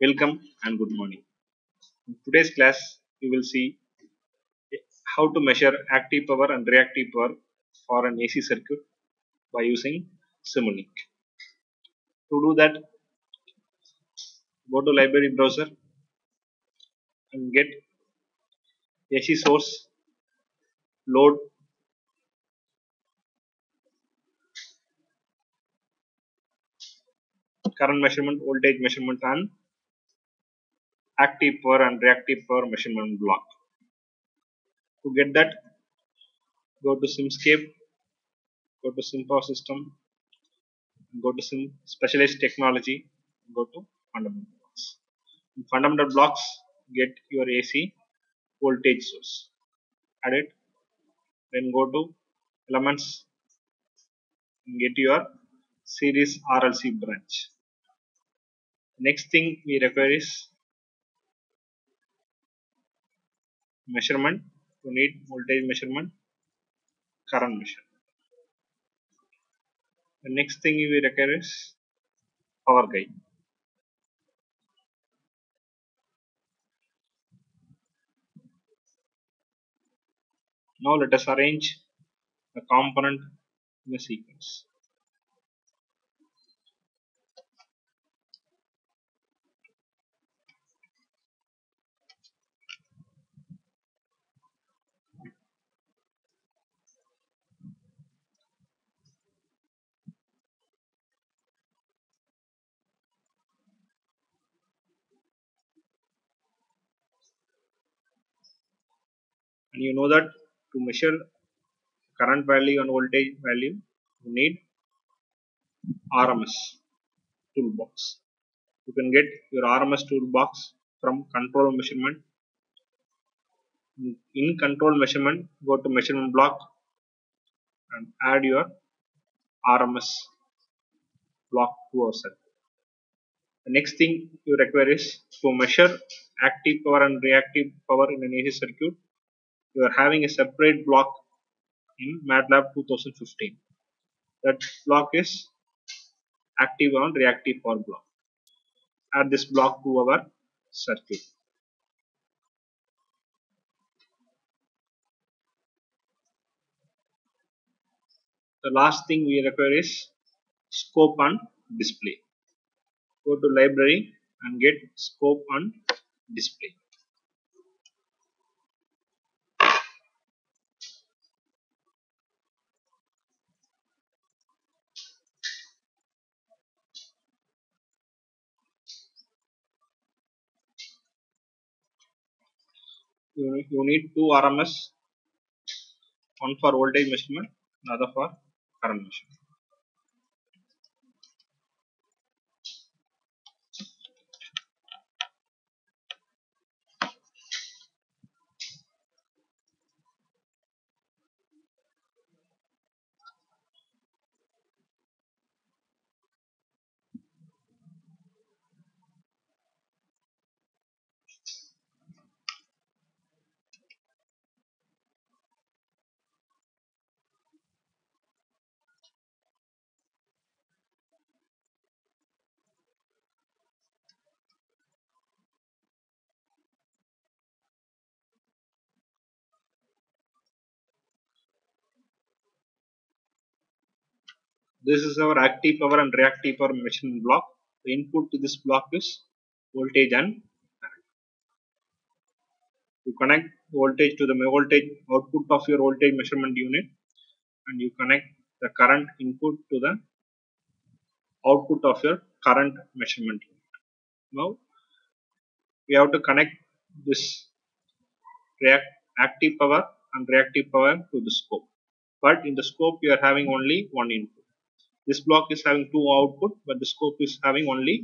Welcome and good morning. In today's class, we will see how to measure active power and reactive power for an AC circuit by using Simulink. To do that, go to library browser and get AC source, load, current measurement, voltage measurement and active power and reactive power measurement block. To get that, go to Simscape, go to SimPower System, go to Sim Specialized Technology, go to Fundamental Blocks. In Fundamental Blocks, get your AC voltage source. Add it, then go to Elements and get your series RLC branch. Next thing we require is measurement we need voltage measurement current measurement. The next thing we require is powergui now let us arrange the component in the sequence and you know that to measure current value and voltage value you need RMS toolbox. You can get your RMS toolbox from control measurement. In control measurement go to measurement block and add your RMS block to our circuit. The next thing you require is to measure active power and reactive power in an AC circuit you are having a separate block in MATLAB 2015 that block is active and reactive power block. Add this block to our circuit. The last thing we require is scope and display. Go to library and get scope and display you, you need two RMS one for voltage measurement another for current measurement This is our active power and reactive power measurement block. The input to this block is voltage and current. You connect voltage to the voltage output of your voltage measurement unit and you connect the current input to the output of your current measurement unit. Now we have to connect this react active power and reactive power to the scope. But in the scope you are having only one input this block is having two output but the scope is having only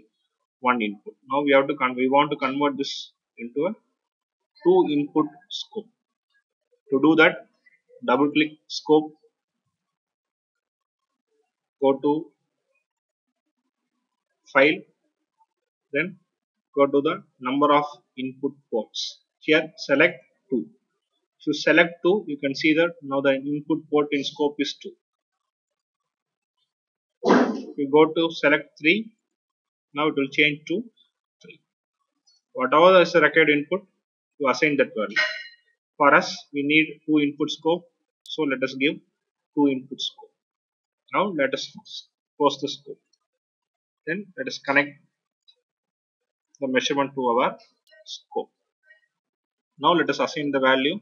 one input. Now we have to we want to convert this into a two input scope. To do that double click scope go to file then go to the number of input ports here select 2 if you select 2 you can see that now the input port in scope is 2 we go to select 3 now it will change to 3 whatever is the required input you assign that value. For us we need two input scope so let us give two input scope. Now let us post the scope. Then let us connect the measurement to our scope. Now let us assign the value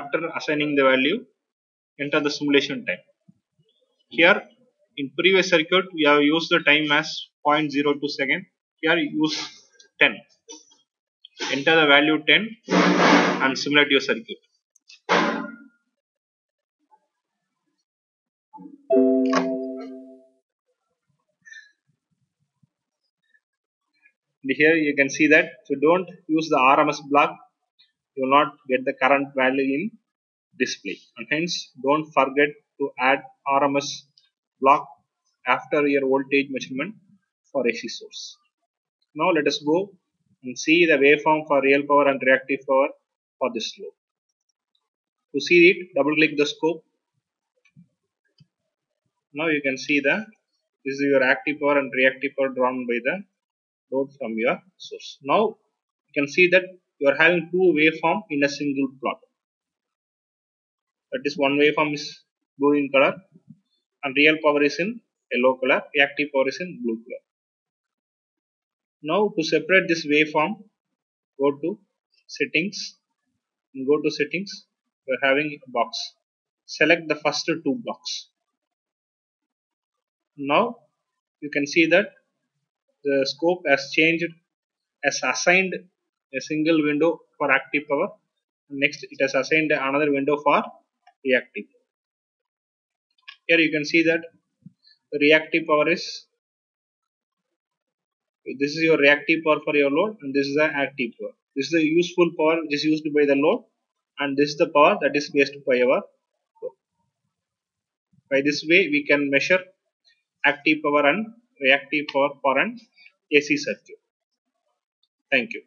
after assigning the value enter the simulation time here in previous circuit we have used the time as 0.02 second. Here use 10 enter the value 10 and simulate your circuit. Here you can see that you don't use the RMS block you will not get the current value in display and hence don't forget to add RMS block after your voltage measurement for AC source. Now let us go and see the waveform for real power and reactive power for this load. To see it double click the scope. Now you can see the this is your active power and reactive power drawn by the load from your source. Now you can see that you are having two waveform in a single plot. That is one waveform is blue in color and real power is in yellow color reactive power is in blue color. Now to separate this waveform go to settings. Go to settings we are having a box. Select the first two blocks. Now you can see that the scope has changed as assigned a single window for active power. Next it has assigned another window for reactive. Here you can see that the reactive power is this is your reactive power for your load and this is the active power. This is the useful power which is used by the load and this is the power that is based by our by this way we can measure active power and reactive power for an AC circuit. Thank you